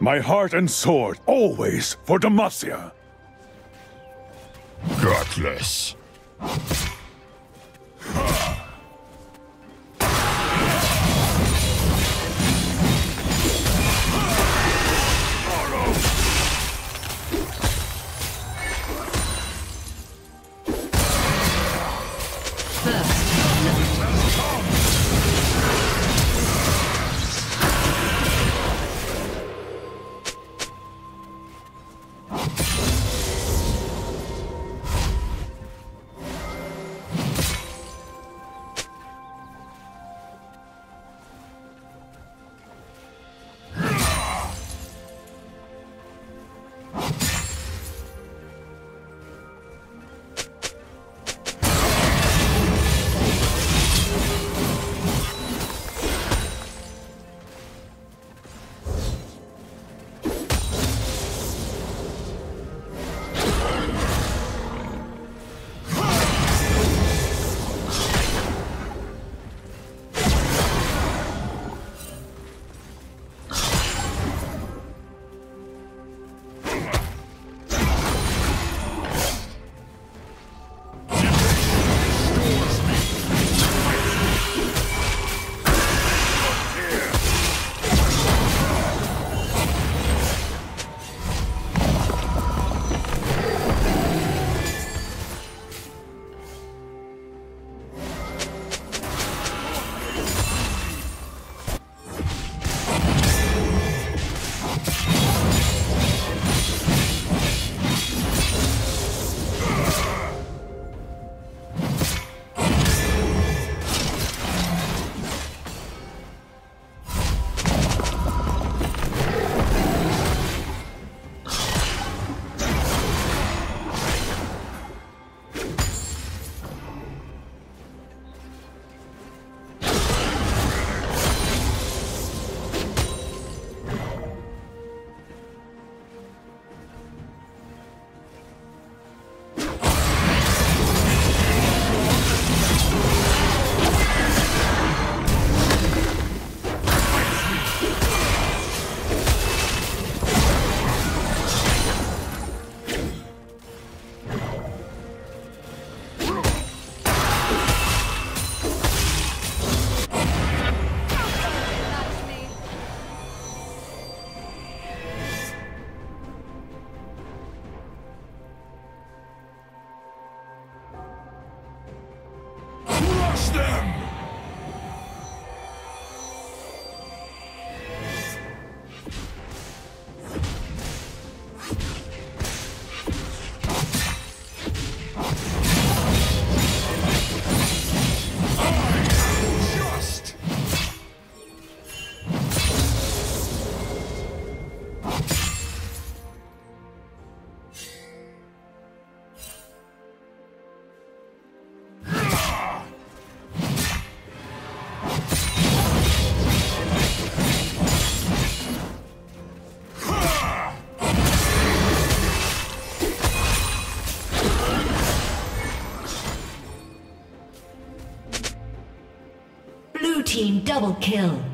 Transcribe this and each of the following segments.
My heart and sword, always for Demacia. Gutless. them! Team double kill.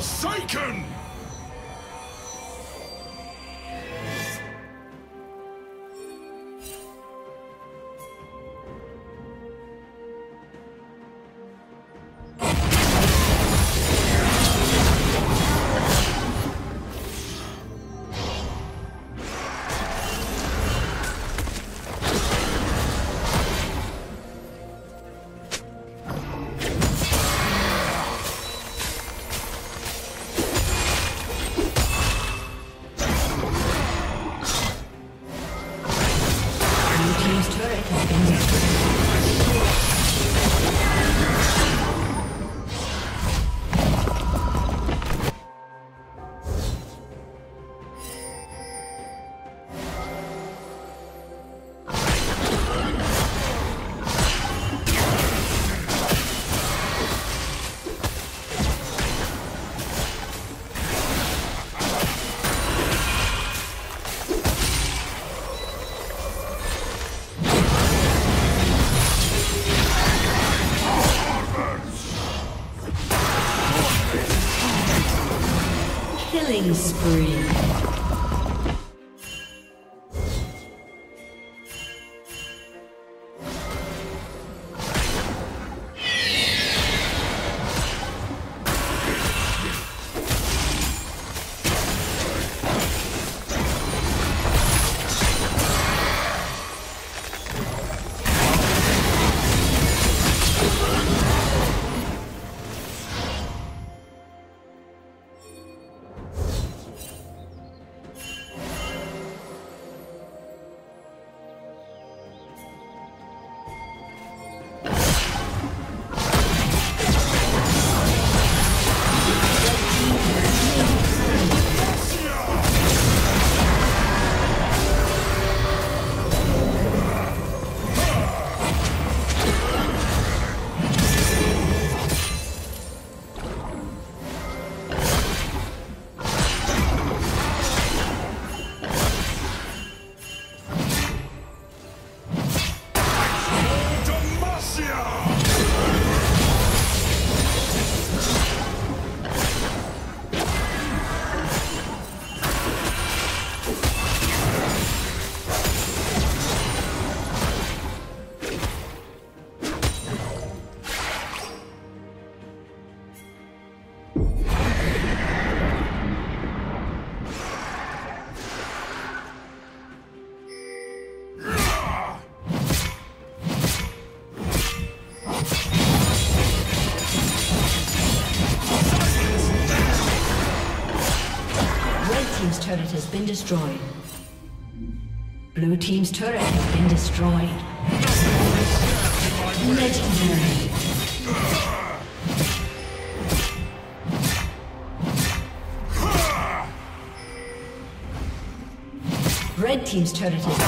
Killing been destroyed. Blue Team's turret has been destroyed. Legendary. Red Team's turret has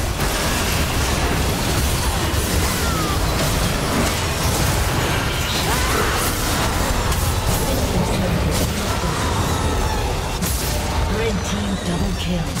Double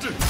Soldiers!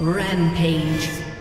Rampage.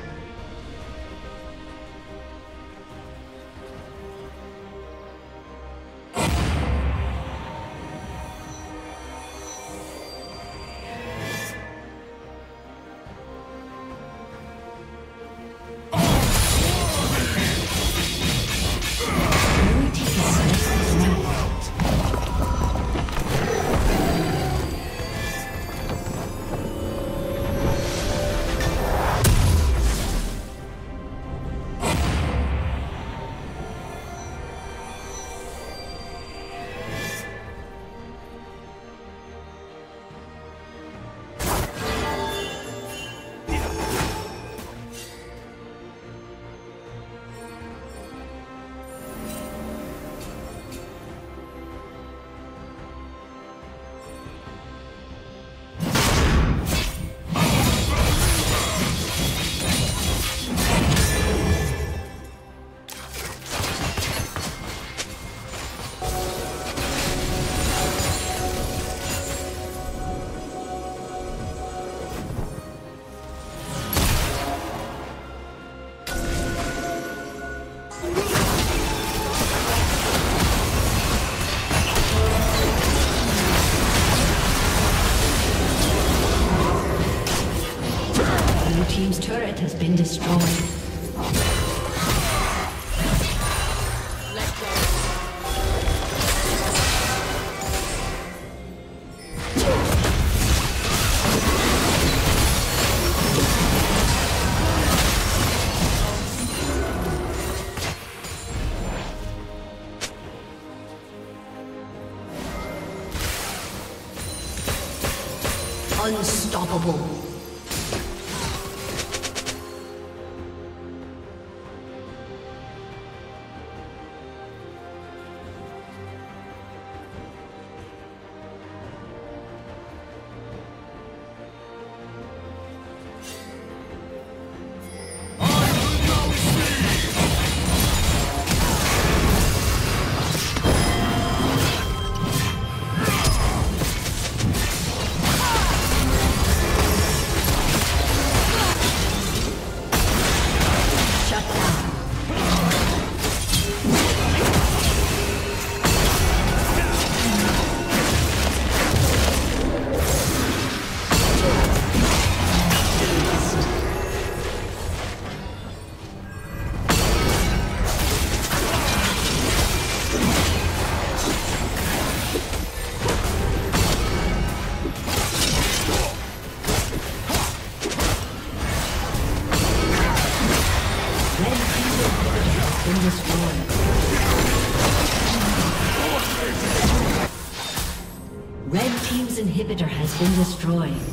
Unstoppable. Destroyed.